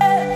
Hey.